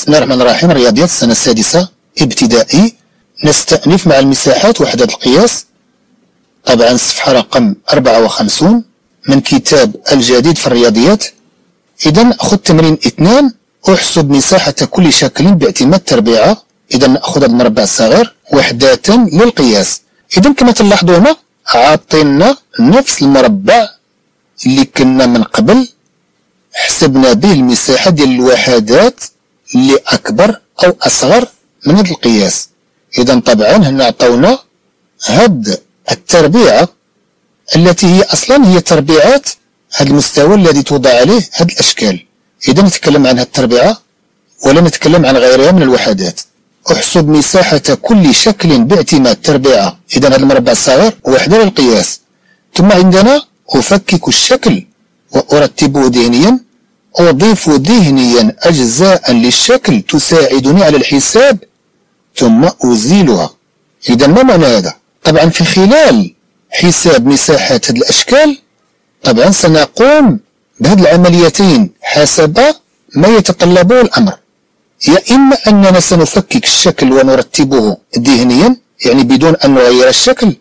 بسم الله الرحمن الرحيم. رياضيات السنة السادسة ابتدائي. نستأنف مع المساحات وحدات القياس. طبعا الصفحة رقم 54 من كتاب الجديد في الرياضيات. إذا خذ تمرين اثنان أحسب مساحة كل شكل باعتماد تربيعة إذا نأخذ المربع الصغير وحدات للقياس. إذا كما تلاحظوا هنا عاطينا نفس المربع اللي كنا من قبل. حسبنا به المساحة ديال الوحدات. اللي أكبر أو أصغر من هذا القياس. إذا طبعا هنا عطونا هاد التربيعة التي هي أصلا هي تربيعات هذا المستوى الذي توضع عليه هذه الأشكال. إذا نتكلم عن هذه التربيعة ولا نتكلم عن غيرها من الوحدات. أحسب مساحة كل شكل باعتماد تربيعة إذا هذا المربع الصغير وحدة للقياس. ثم عندنا أفكك الشكل وأرتبه ذهنيا. أضيف ذهنيا أجزاء للشكل تساعدني على الحساب ثم أزيلها إذا ما معنى هذا؟ طبعا في خلال حساب مساحات هذه الأشكال طبعا سنقوم بهذه العمليتين حسب ما يتطلبه الأمر يا إما أننا سنفكك الشكل ونرتبه ذهنيا يعني بدون أن نغير الشكل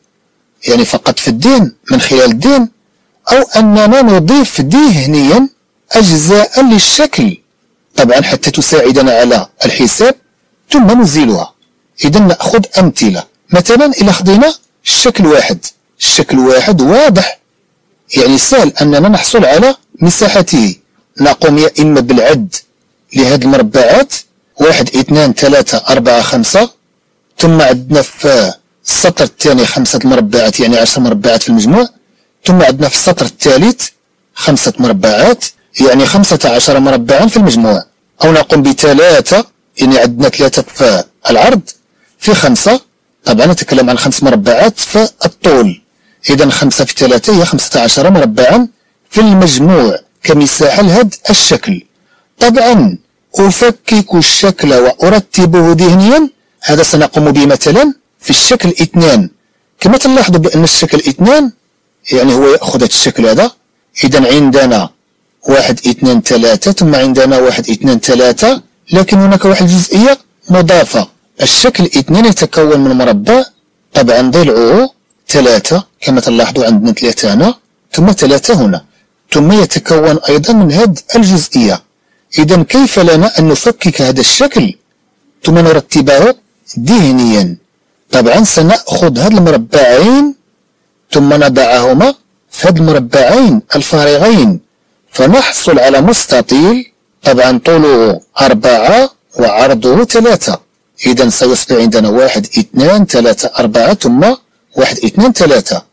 يعني فقط في الدين من خلال الدين أو أننا نضيف ذهنيا أجزاء للشكل. طبعا حتى تساعدنا على الحساب ثم نزيلها. إذا نأخذ أمثلة. مثلا إذا خذينا الشكل واحد. الشكل واحد واضح. يعني سهل أننا نحصل على مساحته. نقوم يا إما بالعد لهذه المربعات. واحد اثنان ثلاثة أربعة خمسة. ثم عندنا في السطر الثاني خمسة مربعات يعني عشر مربعات في المجموع. ثم عندنا في السطر الثالث خمسة مربعات. يعني خمسة عشر مربعا في المجموع. أو نقوم بثلاثة يعني عندنا ثلاثة في العرض في خمسة طبعا نتكلم عن خمس مربعات في الطول. إذا خمسة في ثلاثة هي خمسة عشر مربعا في المجموع كمساحة لهذا الشكل. طبعا أفكك الشكل وأرتبه ذهنيا هذا سنقوم به مثلا في الشكل اثنان. كما تلاحظوا بأن الشكل اثنان يعني هو يأخذ الشكل هذا. إذا عندنا واحد اثنان ثلاثة ثم عندنا واحد اثنان ثلاثة لكن هناك واحد جزئية مضافة. الشكل اثنان يتكون من مربع طبعا ضلعه ثلاثة كما تلاحظوا عندنا ثلاثة هنا ثم ثلاثة هنا. ثم يتكون أيضا من هذه الجزئية. إذا كيف لنا أن نفكك هذا الشكل؟ ثم نرتبه ذهنيا. طبعا سنأخذ هذا المربعين ثم نضعهما في هذه المربعين الفارغين. فنحصل على مستطيل طبعا طوله أربعة وعرضه ثلاثة. إذا سيصبح عندنا واحد اثنان ثلاثة أربعة ثم واحد اثنان ثلاثة.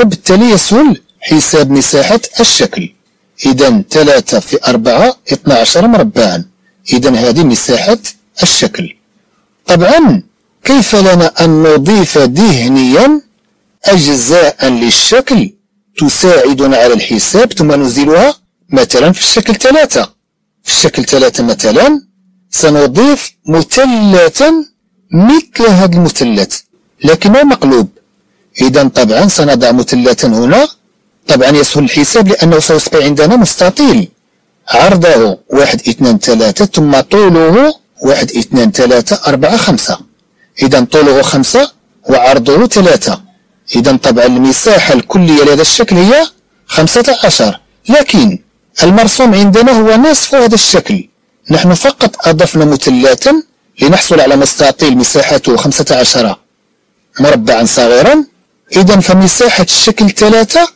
وبالتالي يسهل حساب مساحة الشكل. إذا ثلاثة في أربعة اثنا عشر مربعا. إذا هذه مساحة الشكل. طبعا كيف لنا أن نضيف ذهنيا أجزاء للشكل تساعدنا على الحساب ثم نزيلها؟ مثلا في الشكل ثلاثة. في الشكل ثلاثة مثلا سنضيف مثلثا مثل هذا المثلث. لكنه مقلوب؟ إذا طبعا سنضع مثلثا هنا. طبعا يسهل الحساب لأنه سيصبح عندنا مستطيل. عرضه واحد اثنان ثلاثة ثم طوله واحد اثنان ثلاثة أربعة خمسة. إذا طوله خمسة وعرضه ثلاثة. إذا طبعا المساحة الكلية لهذا الشكل هي خمسة عشر. لكن المرسوم عندنا هو نصف هذا الشكل. نحن فقط أضفنا مثلثا لنحصل على مستطيل مساحته خمسة عشر مربعا صغيرا. إذا فمساحة الشكل ثلاثة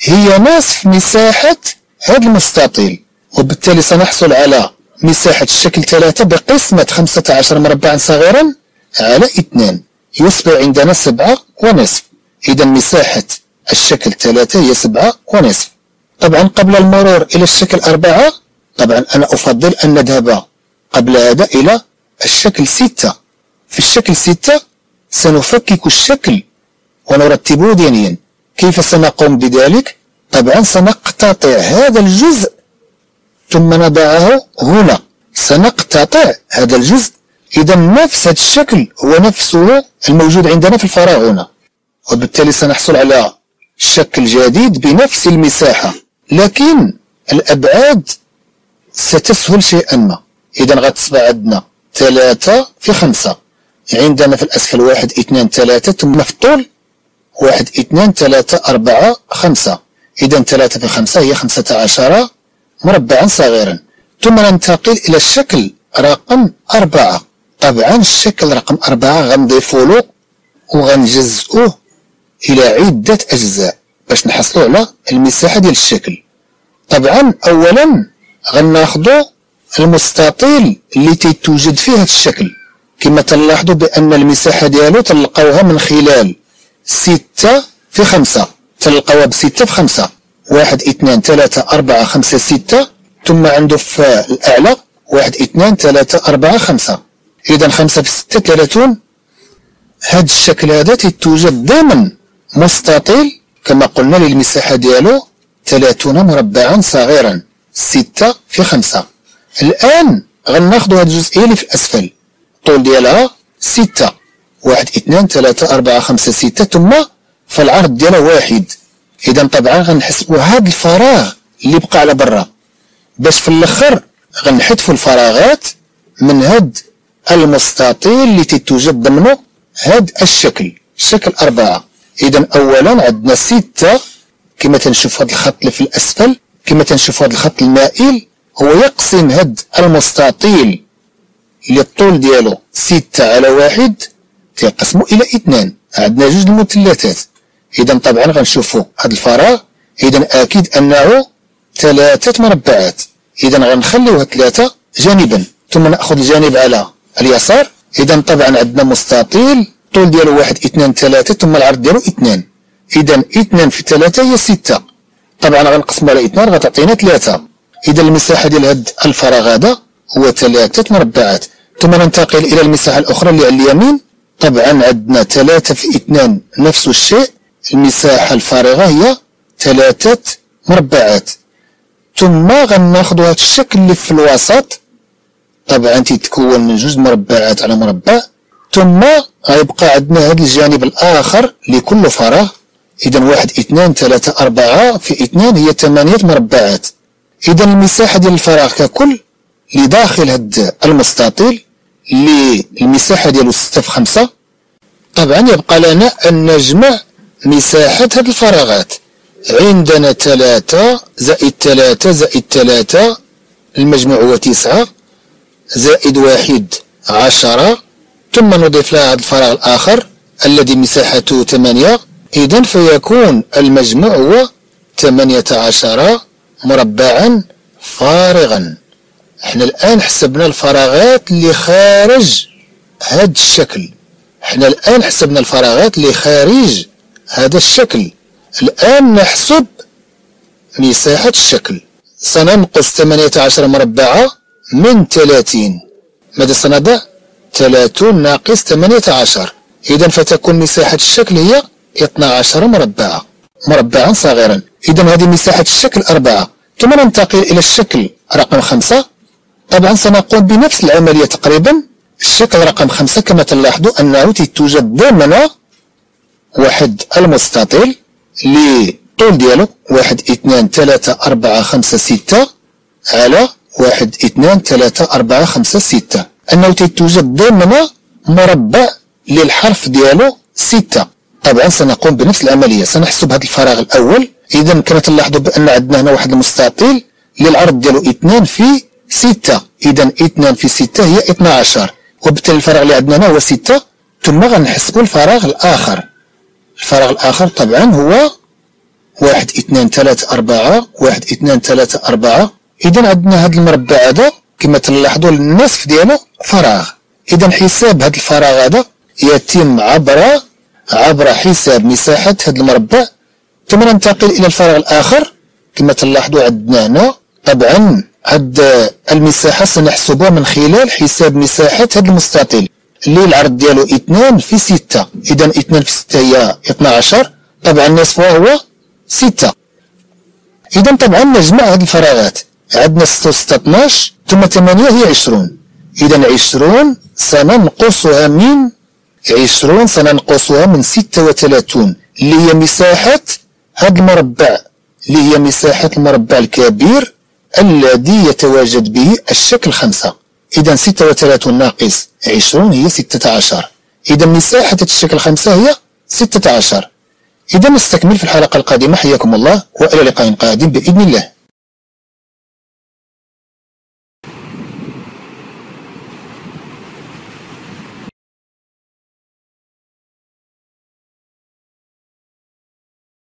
هي نصف مساحة هذا المستطيل وبالتالي سنحصل على مساحة الشكل ثلاثة بقسمة خمسة عشر مربعا صغيرا على اثنان يصبح عندنا سبعة ونصف. إذا مساحة الشكل ثلاثة هي سبعة ونصف. طبعا قبل المرور إلى الشكل أربعة طبعا أنا أفضل أن نذهب قبل هذا إلى الشكل ستة. في الشكل ستة سنفكك الشكل ونرتبه دينيا. كيف سنقوم بذلك؟ طبعا سنقتطع هذا الجزء. ثم نضعه هنا. سنقتطع هذا الجزء. إذا نفس هذا الشكل هو نفسه الموجود عندنا في الفراغ هنا. وبالتالي سنحصل على شكل جديد بنفس المساحة. لكن الأبعاد ستسهل شيئا ما. إذا غتصبح عندنا ثلاثة في خمسة. عندنا في الأسفل واحد اثنان ثلاثة ثم في الطول واحد اثنان ثلاثة أربعة خمسة. إذا ثلاثة في خمسة هي خمسة عشر مربعا صغيرا. ثم ننتقل إلى الشكل رقم أربعة. طبعا الشكل رقم أربعة غنضيفولو وغنجزئوه إلى عدة أجزاء. باش نحصلو على المساحة ديال الشكل. طبعا أولا غناخدو المستطيل اللي تيتوجد فيه هذا الشكل. كما تلاحظوا بأن المساحة ديالو تلقاوها من خلال ستة في خمسة. تلقاوها بستة في خمسة. واحد اثنان ثلاثة أربعة خمسة ستة. ثم عنده في الأعلى. واحد اثنان ثلاثة أربعة خمسة. إذا خمسة في ستة ثلاثون. هاد الشكل هذا تتوجد ضمن مستطيل كما قلنا للمساحة ديالو ثلاثون مربعا صغيرا ستة في خمسة. الآن غناخدو هاد الجزئية اللي في الأسفل. الطول ديالها ستة. واحد اثنان ثلاثة أربعة خمسة ستة ثم في العرض ديالها واحد. إذا طبعا غنحسبو هاد الفراغ اللي بقى على برا. باش في الآخر غنحذفو الفراغات من هاد المستطيل اللي تتوجد ضمنه هاد الشكل شكل أربعة. إذا أولا عندنا ستة كما تنشوف هاد الخط اللي في الأسفل كما تنشوف هاد الخط المائل هو يقسم هاد المستطيل اللي الطول ديالو ستة على واحد تيقسمو إلى اثنان عندنا جوج المثلثات. إذا طبعا غنشوفو هاد الفراغ. إذا أكيد أنه ثلاثة مربعات. إذا غنخليوها ثلاثة جانبا. ثم نأخذ الجانب على اليسار. إذا طبعا عندنا مستطيل الطول ديالو واحد اثنان ثلاثة ثم العرض ديالو اثنان. إذا اثنان في ثلاثة هي ستة. طبعا غنقسمو على اثنان غتعطينا ثلاثة. إذا المساحة ديال هاد الفراغ هذا هو ثلاثة مربعات ثم ننتقل إلى المساحة الأخرى اللي على اليمين. طبعا عندنا ثلاثة في اثنان نفس الشيء. المساحة الفارغة هي ثلاثة مربعات ثم غناخدو هاد الشكل اللي في الوسط. طبعا تيتكون من جوج مربعات على مربع. ثم غيبقى عندنا هاد الجانب الآخر لكل فراغ إذا واحد اثنان ثلاثة أربعة. في اثنان هي ثمانية مربعات. إذا المساحة ديال الفراغ ككل لداخل هاد المستطيل اللي المساحة ديالو ستة في خمسة. طبعا يبقى لنا أن نجمع مساحة هاد الفراغات. عندنا ثلاثة زائد ثلاثة زائد ثلاثة. المجموع هو تسعة. زائد واحد عشرة. ثم نضيف لها هذا الفراغ الآخر الذي مساحته ثمانية. إذا فيكون المجموع هو ثمانية عشر مربعا فارغا. إحنا الآن حسبنا الفراغات اللي خارج هذا الشكل. إحنا الآن حسبنا الفراغات اللي خارج هذا الشكل. الآن نحسب مساحة الشكل. سننقص 18 مربعة من 30 ماذا سنضع؟ 30 ناقص 18 إذا فتكون مساحة الشكل هي 12 مربعة. مربعا صغيرا. إذا هذه مساحة الشكل أربعة. ثم ننتقل إلى الشكل رقم خمسة. طبعا سنقوم بنفس العملية تقريبا. الشكل رقم خمسة كما تلاحظوا أنه توجد ضمن واحد المستطيل اللي طول ديالو. واحد اثنان ثلاثة أربعة خمسة ستة. على واحد اثنان ثلاثة أربعة خمسة ستة. أنه توجد ضمن مربع للحرف ديالو ستة. طبعا سنقوم بنفس العملية. سنحسب هذا الفراغ الأول. إذا كما تلاحظوا بأن عندنا هنا واحد المستطيل للعرض ديالو اثنان في ستة. إذا اثنان في ستة هي اثنا عشر وبالتالي الفراغ اللي عندنا هنا هو ستة. ثم غنحسبوا الفراغ الآخر. الفراغ الآخر طبعا هو واحد اثنان ثلاثة أربعة واحد اثنان ثلاثة أربعة. إذا عندنا هذا المربع هذا. كما تلاحظوا النصف ديالو فراغ. إذا حساب هذا الفراغ هذا يتم عبر عبر حساب مساحة هذا المربع ثم ننتقل إلى الفراغ الآخر. كما تلاحظوا عندنا هنا طبعا هاد المساحة سنحسبها من خلال حساب مساحة هذا المستطيل اللي العرض ديالو اثنان في ستة. إذا اثنان في ستة هي 12 طبعا نصفها هو ستة. إذا طبعا نجمع هذه الفراغات. عندنا ستة وستة 12 ثم ثمانية هي عشرون. إذا عشرون سننقصها من عشرون سننقصها من ستة وثلاثون. اللي هي مساحة هذا المربع. اللي هي مساحة المربع الكبير الذي يتواجد به الشكل خمسة. إذا ستة وثلاثون ناقص عشرون هي ستة عشر. إذا مساحة الشكل خمسة هي ستة عشر. إذا نستكمل في الحلقة القادمة. حياكم الله وإلى لقاء قادم بإذن الله.